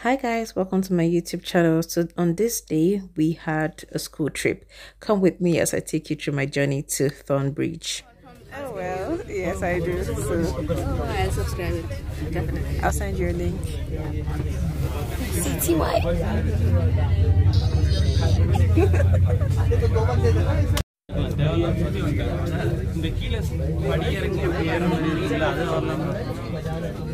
Hi guys, welcome to my YouTube channel. So on this day, we had a school trip. Come with me as I take you through my journey to Thornbridge. Oh well, yes I do. So oh, I subscribe Definitely. I'll send you a link. CTY. இந்த கீழே படியிறங்கி ஏற மாதிரி அது வரலாம்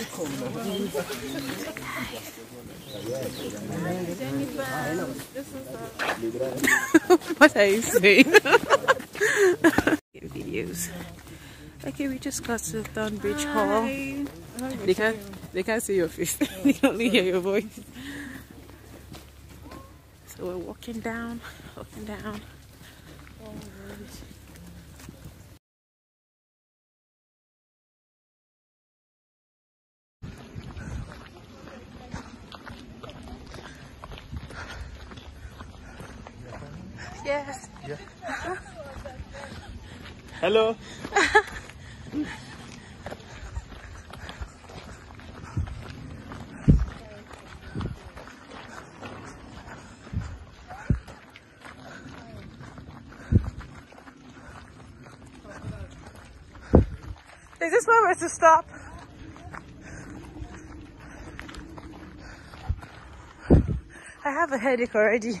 what are you saying? videos. Okay, we just got to Thornbridge Hall. They can't they can't see your face. they can only hear your voice. So we're walking down, walking down. Oh, Yes. Yeah. Hello. Is this where we're to stop? I have a headache already.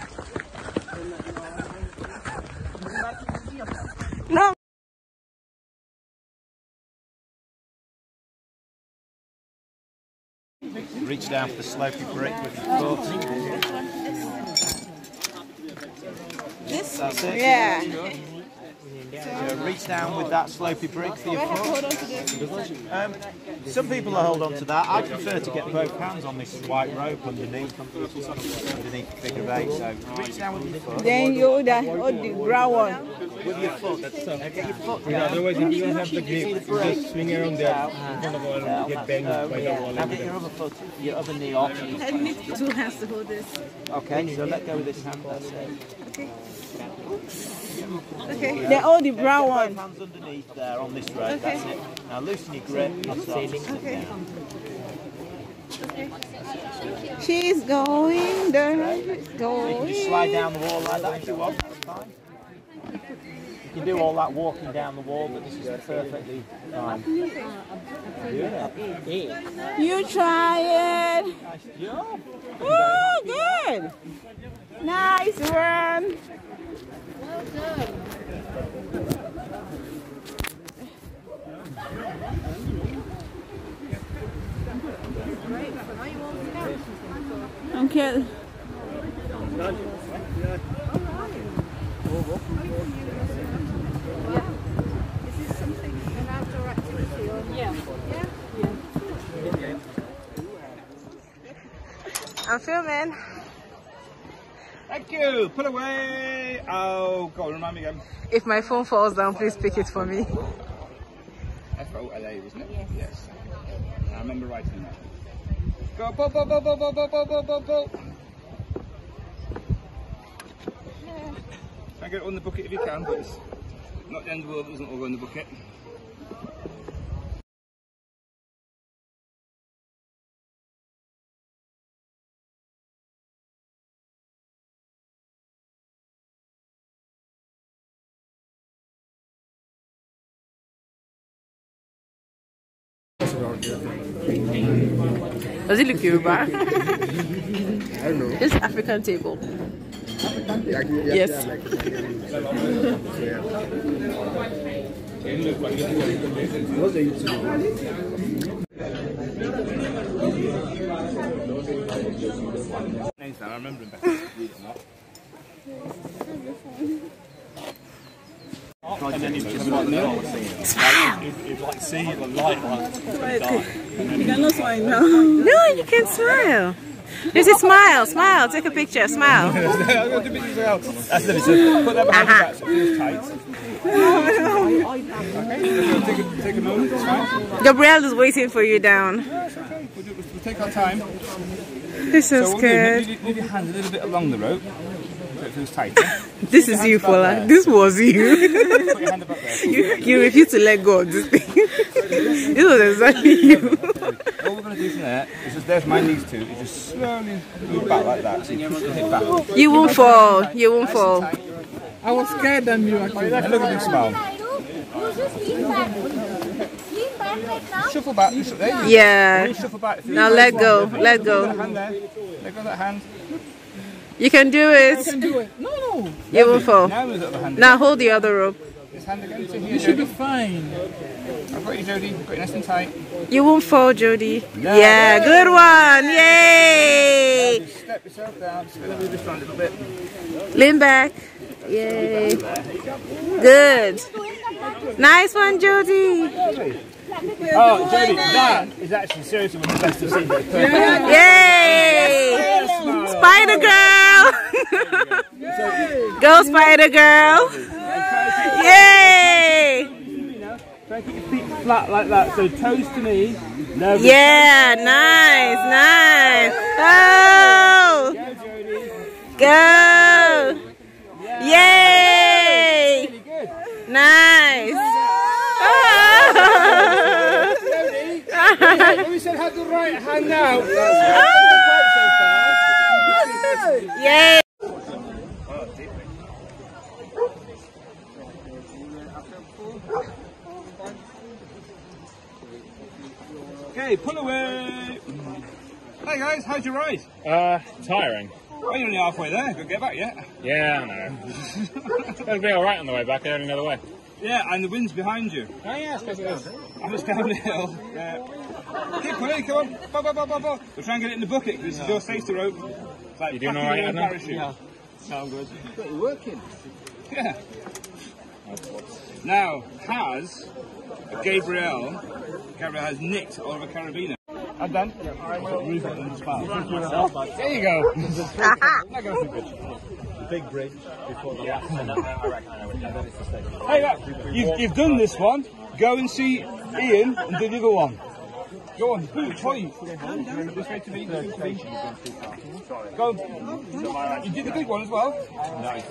Reach down for the slopey brick with your foot. This? That's it. Yeah. So reach down with that slopey brick for your foot. Um, some people will hold on to that. I prefer to get both hands on this white rope underneath, underneath the figure of eight. So reach down with your foot. Then you hold the, hold the brown one. With your foot. Now get your foot Yeah, down. otherwise, if you don't have the grip, you just swing around there in front of all and get banged by the wall. Now get your other foot, your other knee off. I need two hands to hold this. Okay, so let go with this hand. That's it. Okay. Then hold the brown Both one. hands underneath there on this rope. That's it. Now loosen your grip. That's it. Okay. She's going there. She's You can going. just slide down the wall like that if you want. That's fine. You can do all that walking down the wall, but this is perfectly fine. Yeah. You try it. Nice job. Oh, good. Nice one. Okay. I'm filming. Thank you. Pull away. Oh, God, remind me again. If my phone falls down, please pick it for me. F O L A, wasn't it? Yes. I remember writing that. Go, go, go, go, go, go, go, go, go, go, go. Try and get it on the bucket if you can, but it's not the end of the world, it doesn't all go in the bucket. Does it look Yoruba? I don't know. It's African table. Yes. yes. I remember and then you just like no. Oh, it's like see the light like You cannot smile now. No, you can smile. There's a smile. Smile. Take a picture. Smile. I'm going to do bits out. That's the so put that behind your back so it feels tight. Okay, take a, take a moment, it's fine. Gabrielle is waiting for you down. It's okay, we'll, do, we'll take our time. This So is we'll do, good. leave, leave your hand a little bit along the rope so it feels tighter. This is you, Fola. This was you. Put your hand about there. you. You refuse to let go of this thing. this was exactly you. All we're going to do from there is just there's my knees too. You just slowly move back like that. So you push the hip back. You won't fall. You won't fall. I was scared than you actually. And look at this smile. You just lean back. Lean back like now. Shuffle back. There you go. Yeah. Shuffle back. Now let go. Let go. Let go of that hand. You can do it. do it. No, no. You won't fall. Now move the other hand. Now hold the other rope. This hand again. So here, Jodie. fine. I've got you, Jodie. I've got you nice and tight. You won't fall, Jody. Yeah, good one. Yay. Just step yourself down. Just gonna move this one a little bit. Lean back. Yay. Good. Nice one, Jody. Oh, Jodie, that is actually seriously one of the best I've seen. Yay. Spider girl. Go, Spider girl. Yay. Try to keep your feet flat like that. So toes to knee. No. Yeah, nice, nice. Oh, Go, go. Yay. Nice. Oh. Jodie, when we said have the right hand out, that's quite so far. Yay. Okay, pull away. Hey guys, how'd you ride? Uh, tiring. Oh, you're only halfway there. Go get back yet. Yeah, I know. It'll be alright on the way back, I only know the way. Yeah, and the wind's behind you. Oh yeah, I suppose it is. And it's down the hill. Yeah. Keep pulling, come on. Bo, bo, bo, bo, bo. We'll try and get it in the bucket because this is your safety rope. It's like You doing packing all right, your own Anna? parachute. Yeah. Sound good. You're working. Yeah. Now, has Gabriel, Gabriel has nicked Oliver Carabiner. I'm done. There you go. now go through the bridge. The big bridge before the last one. I reckon I know it. And then it's the station. Hey, that, you've, you've done this one. Go and see Ian and do the other one. Go on, do it, Toy. This way to me, this way to me. Go. You did the big one as well. Nice.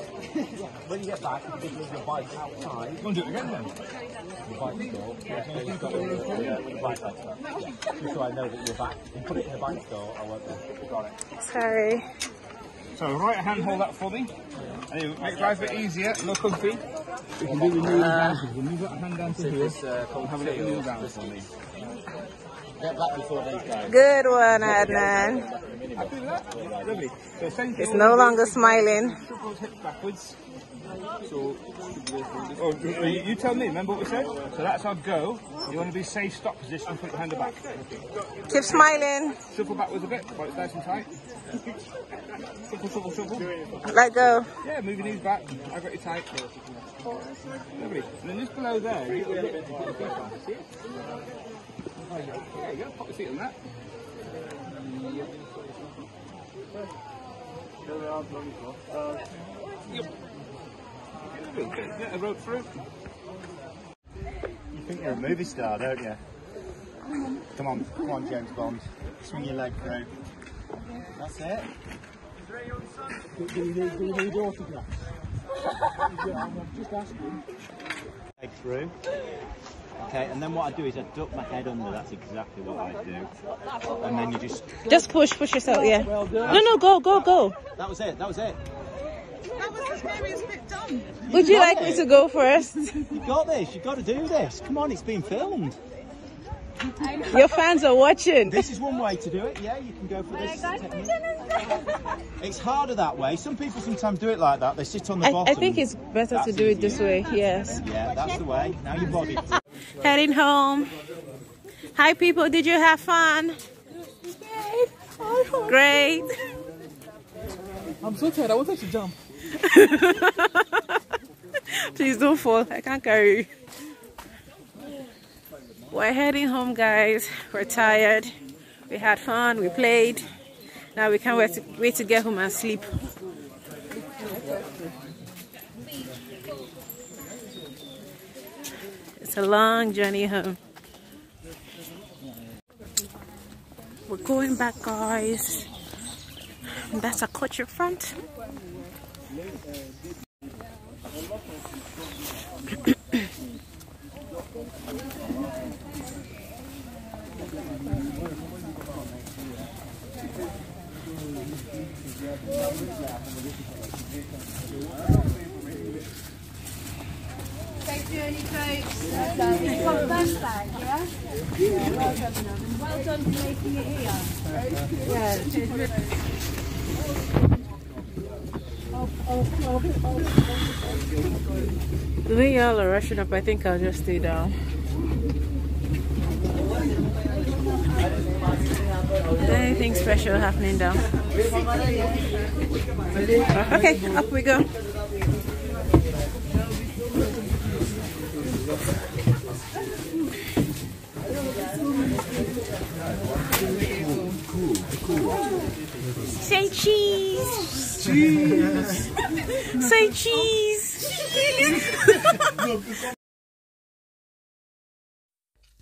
when you get back, you can leave your bike outside Go and do it again then. the bike store. Yeah, you've got the the bike stuff. Just so I know that you're back. You put it in the bike store, I won't be. Got it. Sorry. So right hand hold that for me. And you make life a bit easier, more comfy. We can do the kneeling uh, down. so We'll move that hand down to here. Uh, and have a little kneel down for me. Get back before those guys. Good one, Adnan. Happy with that? Lovely. So same It's no longer smiling. Shuffle hips backwards. So, oh, you, tell me, remember what we said? So that's our go. You want to be safe stop position, put your hand back. Keep smiling. Shuffle backwards a bit, while it's nice and tight. Shuffle, shuffle, shuffle. Let go. Yeah, move your knees back. I've got you tight. Lovely. And then just below there, Oh, you got a bit to put your feet on. See it? There you go. Pop your feet on that. Yep. Lovely. Get a rope through. You think you're a movie star, don't you? Come on, come on, James Bond. Swing your leg through. That's it. Just ask me. Leg through. Okay, and then what I do is I duck my head under. That's exactly what I do. And then you just. Just push, push yourself, yeah. No, no, go, go, go. That was it. That was it. That was as maybe as bit done. Would you like me to go first? You got this. You got to do this. Come on, it's being filmed. Your fans are watching. This is one way to do it. Yeah, you can go for this technique. It's harder that way. Some people sometimes do it like that. They sit on the I, bottom. I think it's better to do it this way, yes. Yeah, that's the way. Now your body. Heading home. Hi, people. Did you have fun? Great. I'm so tired. I wanted to jump. Please don't fall. I can't carry you. We're heading home, guys. We're tired. We had fun. We played. Now we can't wait to, wait to get home and sleep. It's a long journey home. We're going back, guys. That's a culture front. Bag, yeah? Well done for making it here. The way y'all are rushing up, I think I'll just stay down. Anything special happening down? Okay, up we go. Say cheese. Cheese. Say cheese.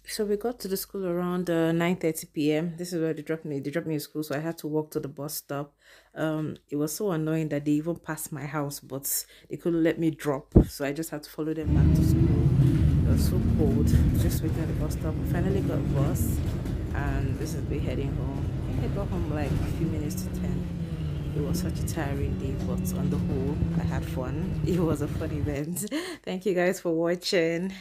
so we got to the school around uh, 9:30 p.m. This is where they dropped me. They dropped me in school, so I had to walk to the bus stop. Um, it was so annoying that they even passed my house, but they couldn't let me drop, so I just had to follow them back to school. It was so cold. Just waiting at the bus stop. We finally got a bus, and this is me heading home. I got home like a few minutes to ten. It was such a tiring day, but on the whole, I had fun. It was a fun event. Thank you guys for watching.